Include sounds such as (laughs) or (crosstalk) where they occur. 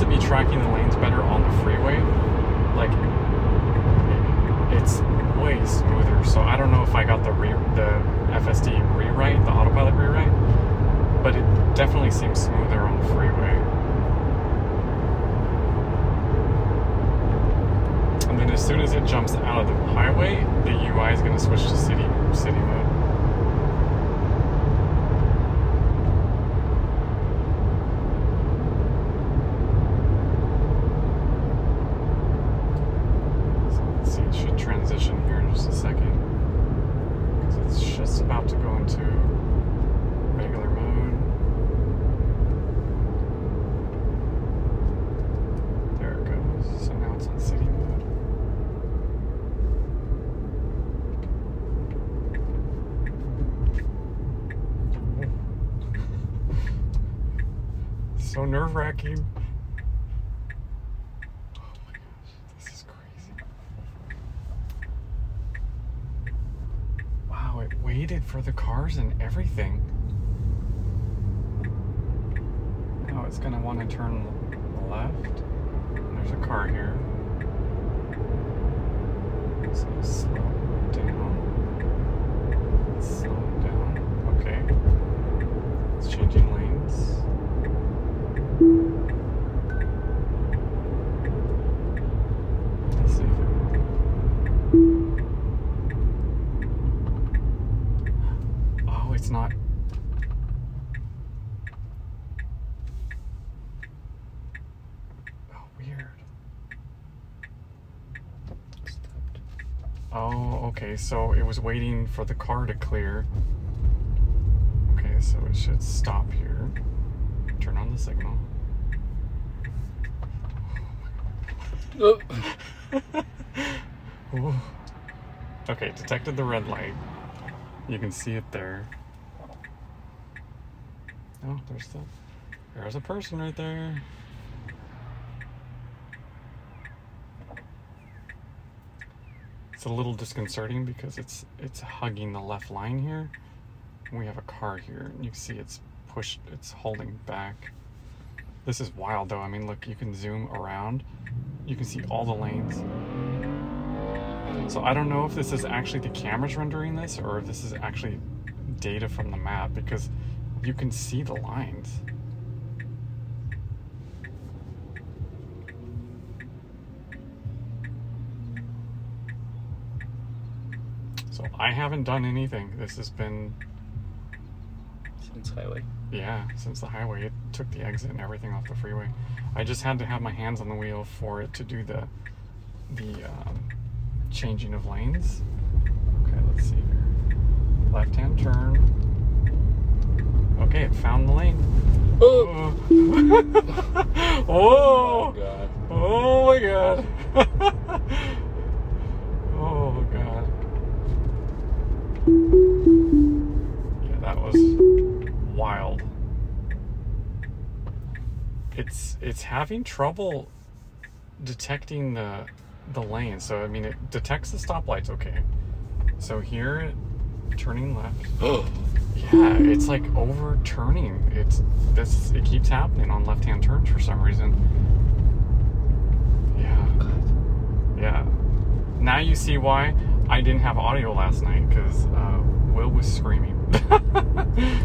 to be tracking the lanes better on the freeway. Like it's way smoother. So I don't know if I got the re- the FSD rewrite, the autopilot rewrite, but it definitely seems smoother on the freeway. And then as soon as it jumps out of the highway, the UI is going to switch to city city mode. So let's see, it should transition here in just a second. Because it's just about to go into regular mode. There it goes. So now it's on city mode. (laughs) So nerve wracking. Oh my gosh, this is crazy. Waited for the cars and everything. Now it's gonna want to turn left. There's a car here. So slow down. Slow down. Okay. It's changing lanes. Let's see if it. Oh, it's not. Oh, weird. Oh, okay. So it was waiting for the car to clear. Okay, so it should stop here. Turn on the signal. Oh. (laughs) (laughs) Okay, detected the red light. You can see it there. Oh, there's the there's a person right there. It's a little disconcerting because it's it's hugging the left line here. We have a car here, and you can see it's pushed, it's holding back. This is wild though. I mean, look, you can zoom around. You can see all the lanes. So I don't know if this is actually the cameras rendering this or if this is actually data from the map because you can see the lines. So I haven't done anything. This has been Since highway. yeah, since the highway it took the exit and everything off the freeway. I just had to have my hands on the wheel for it to do the the um, changing of lanes. Okay, let's see here. Left hand turn. Okay, it found the lane. (laughs) Oh! oh! God. Oh my god. (laughs) oh god. Yeah, that was wild. It's it's having trouble detecting the the lane. So I mean it detects the stoplights okay. So here turning left. (gasps) (gasps) Yeah, it's like overturning. It's this. It keeps happening on left-hand turns for some reason. Yeah, yeah. Now you see why I didn't have audio last night because uh, Will was screaming. (laughs)